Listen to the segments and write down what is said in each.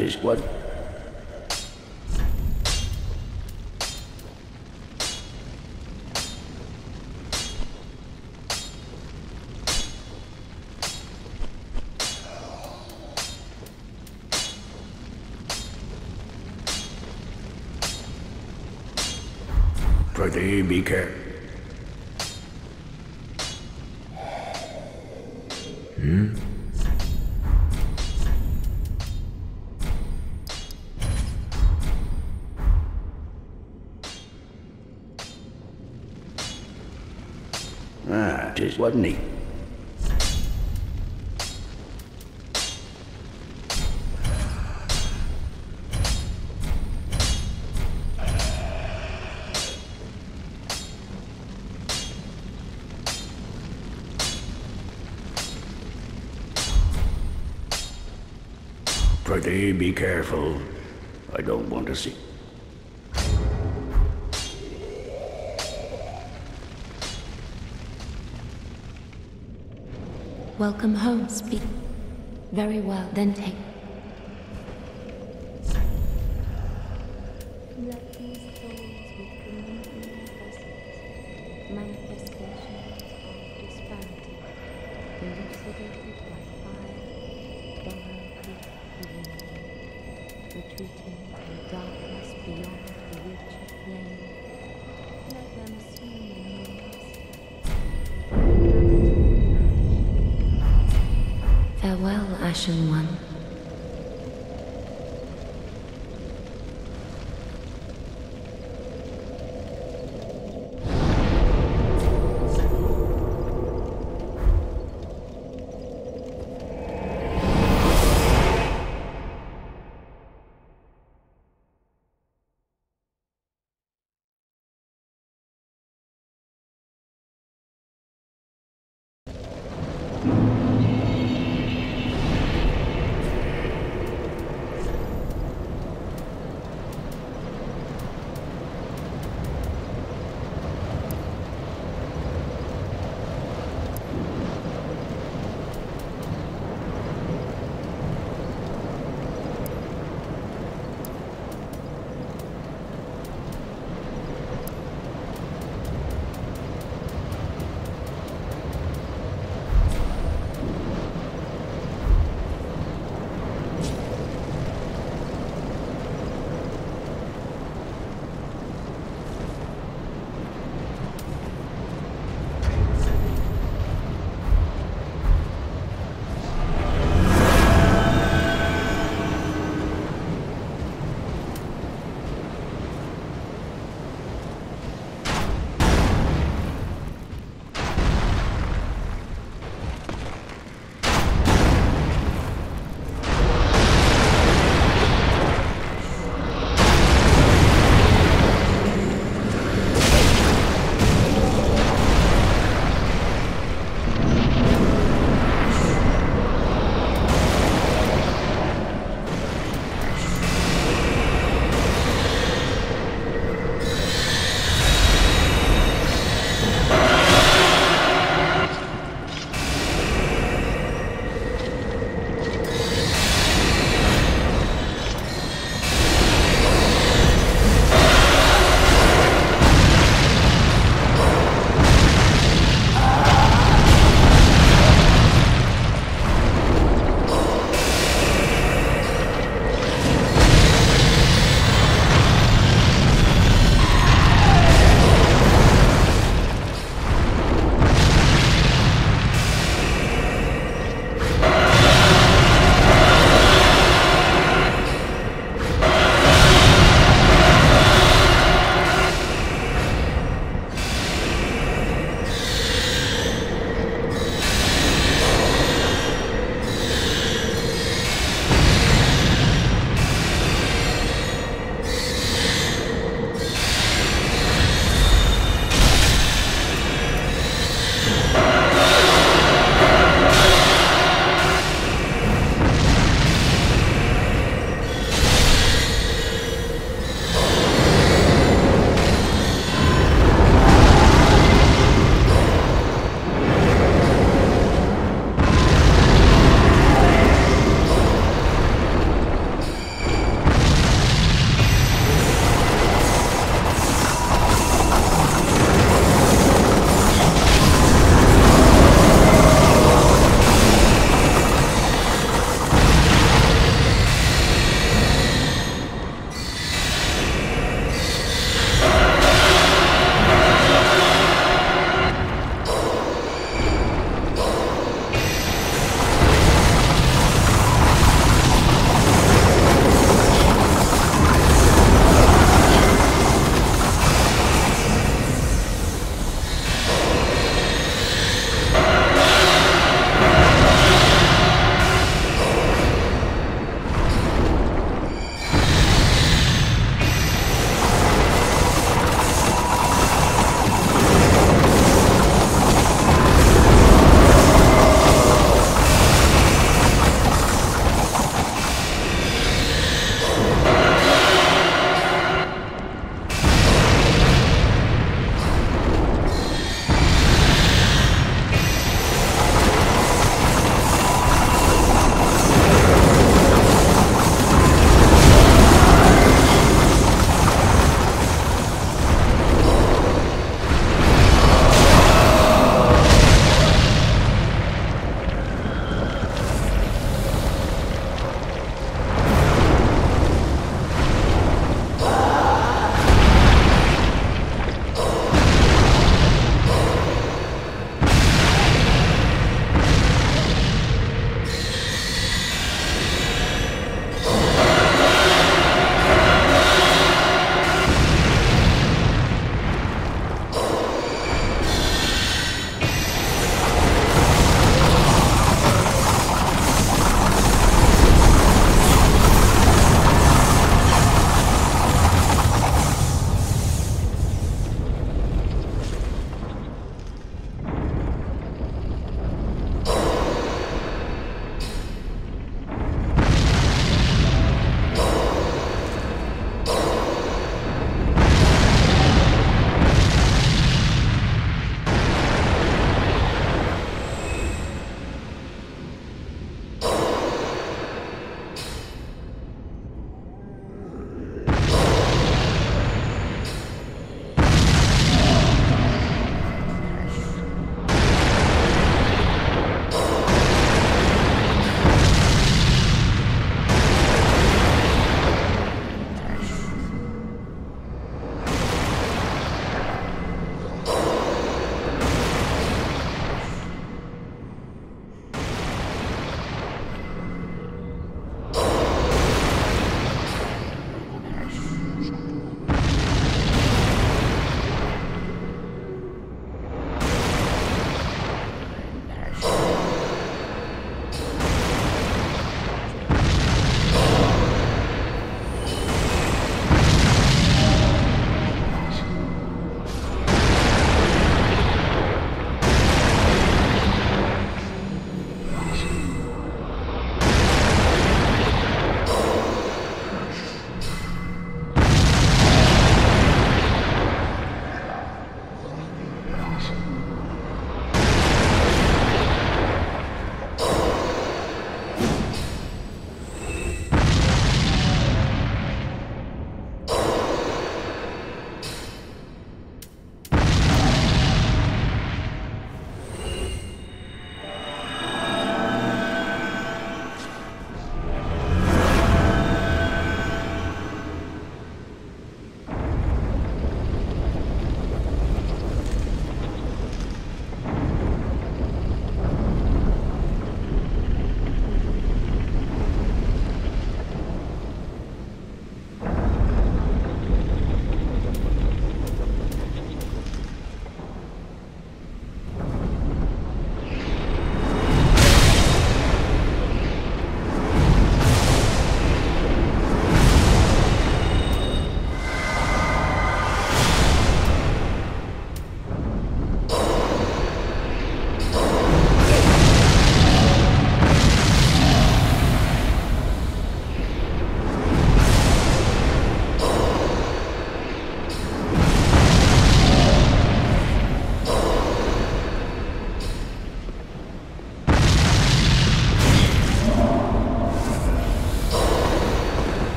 Tis what? Pretty be careful. Ah, tis wasn't he? Be careful. I don't want to see. Welcome home, speak. Very well, then take. Retreating from darkness beyond the reach of flame. Let them assume new Farewell, Ashen One.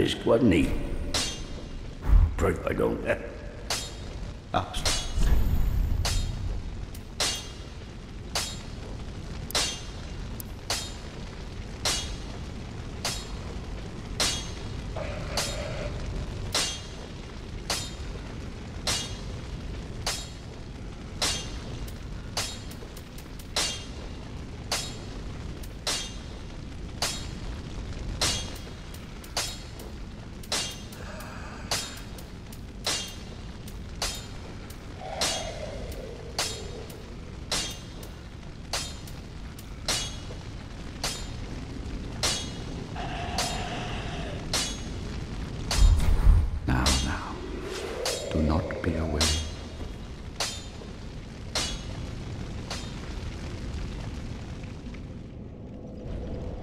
Just quite neat. Truth, I don't. Ah,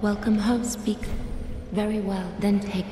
Welcome home, speak. Very well, then take.